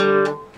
Música